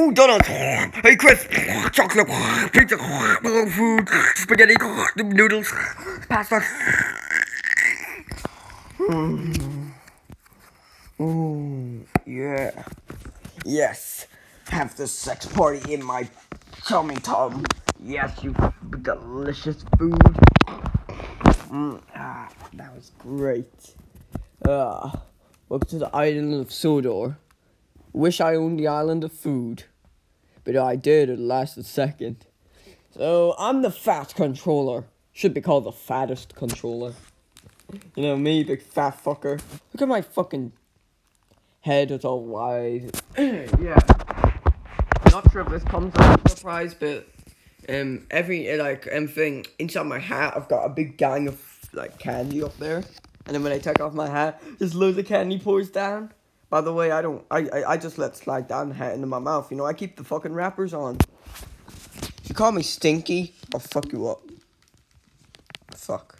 Ooh, donuts. Hey, Chris. Chocolate. Pizza. Food. Spaghetti. Noodles. Pasta. Mm. Ooh, yeah. Yes. Have the sex party in my tummy tum. Yes, you delicious food. Mm, ah, that was great. Ah, welcome to the island of Sodor. Wish I owned the island of food, but I did at last a second. So I'm the fat controller. Should be called the fattest controller. You know me, big fat fucker. Look at my fucking head. It's all wide. yeah. Not sure if this comes as a surprise, but um, every like um thing inside my hat, I've got a big gang of like candy up there, and then when I take off my hat, just loads of candy pours down. By the way, I don't. I I, I just let slide down hat into my mouth. You know, I keep the fucking wrappers on. If you call me stinky, I'll fuck you up. Fuck.